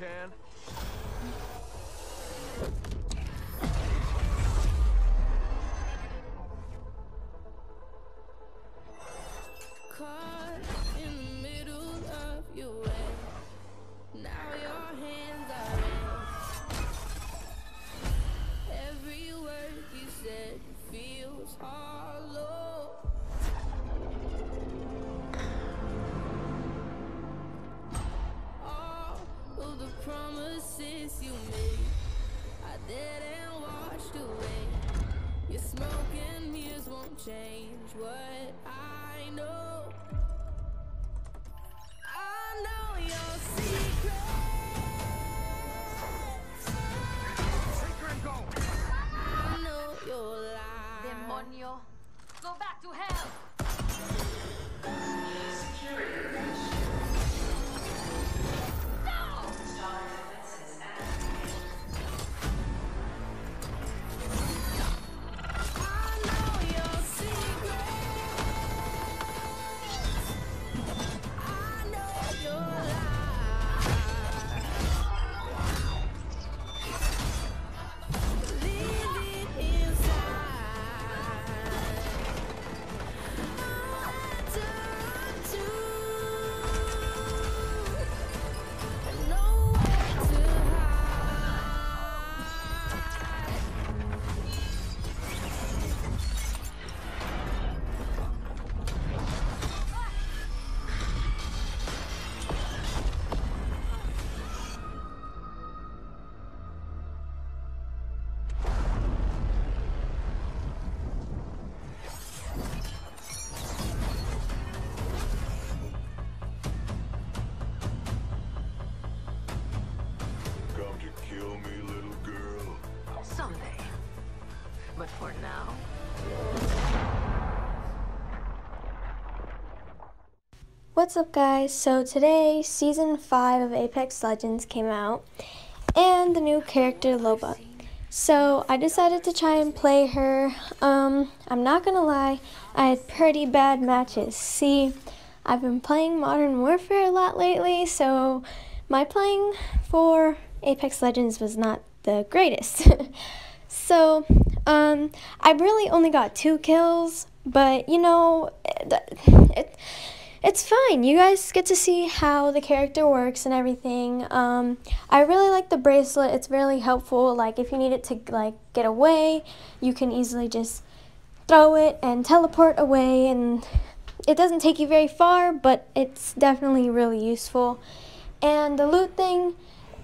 Can. Caught change what I know. I know your secrets. I know your. Demonio! Go back to hell! What's up, guys? So today, season 5 of Apex Legends came out, and the new character Loba. So I decided to try and play her. Um, I'm not gonna lie, I had pretty bad matches. See, I've been playing Modern Warfare a lot lately, so my playing for Apex Legends was not the greatest. so, um, I really only got two kills, but you know, it, it it's fine. You guys get to see how the character works and everything. Um, I really like the bracelet. It's really helpful. Like if you need it to like get away, you can easily just throw it and teleport away and it doesn't take you very far, but it's definitely really useful. And the loot thing,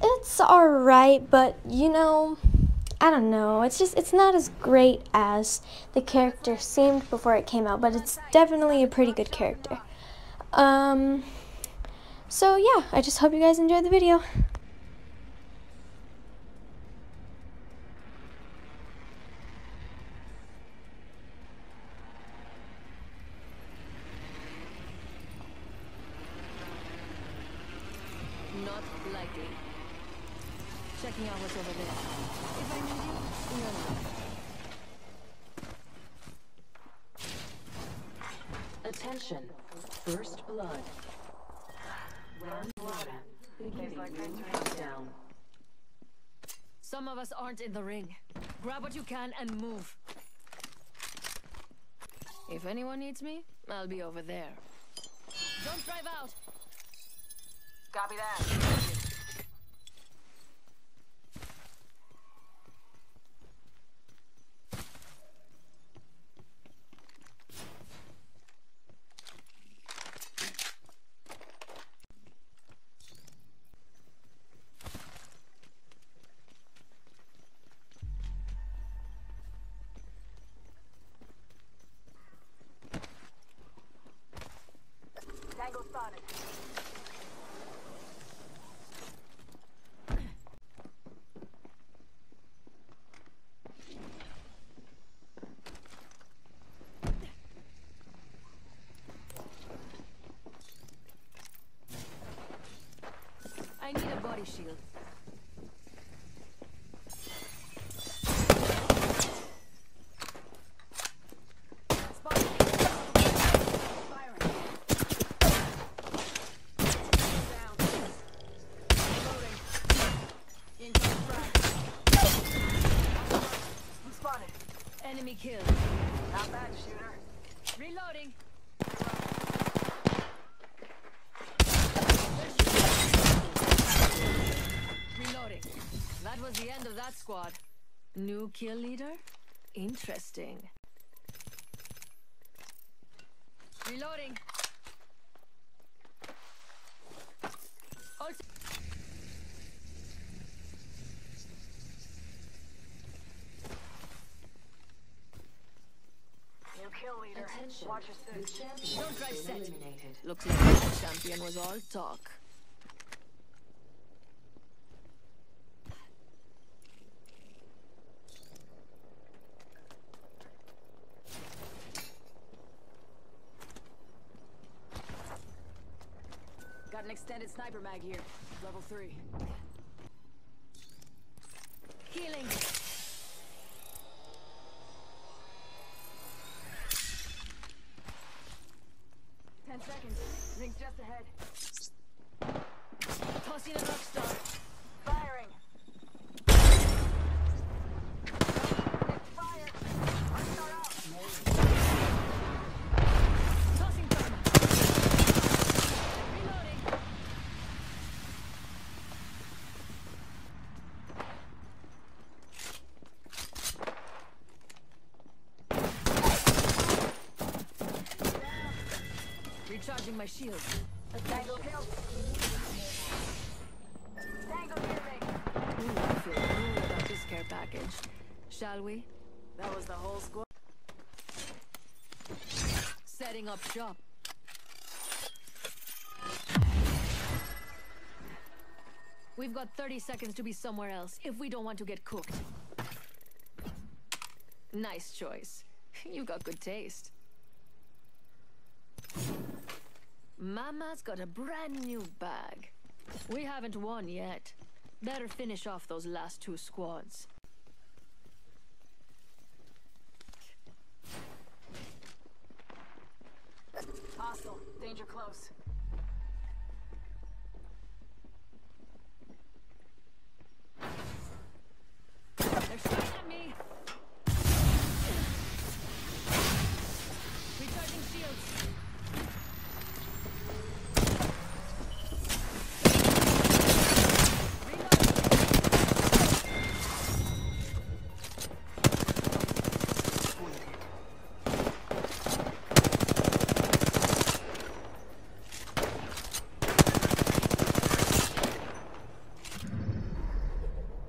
it's alright, but you know, I don't know. It's just it's not as great as the character seemed before it came out, but it's definitely a pretty good character. Um, so yeah, I just hope you guys enjoyed the video. not likely. Checking out. If I need you, you'll. Attention. First blood. Round one. Beginning ring countdown. Some of us aren't in the ring. Grab what you can and move. If anyone needs me, I'll be over there. Don't drive out. Copy that. Tango spotted. I need a body shield. Spotted. Firing. Down. Enemy kill. Not bad, shooter. Reloading. Reloading. That was the end of that squad. New kill leader? Interesting. Reloading. Also leader. Attention. Watch your The six. champion Don't drive set. eliminated. Looks like that champion was all talk. Got an extended sniper mag here. Level three. Healing. Ten seconds. Ring's just ahead. Tossing a rock star. My shield. A Tango kill. Tango near me. Ooh, I feel about this care package. Shall we? That was the whole squad. Setting up shop. We've got 30 seconds to be somewhere else if we don't want to get cooked. Nice choice. You've got good taste. Mama's got a brand new bag. We haven't won yet. Better finish off those last two squads. Hostile. Danger close.